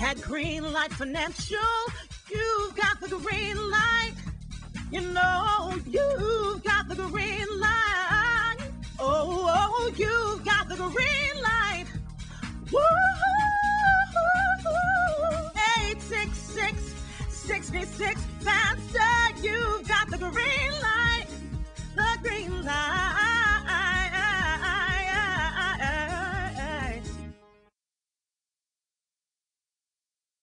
at Greenlight Financial. You've got the green light. You know you've got the green light. Oh, oh you've got the green light. Woo! 866 66 fast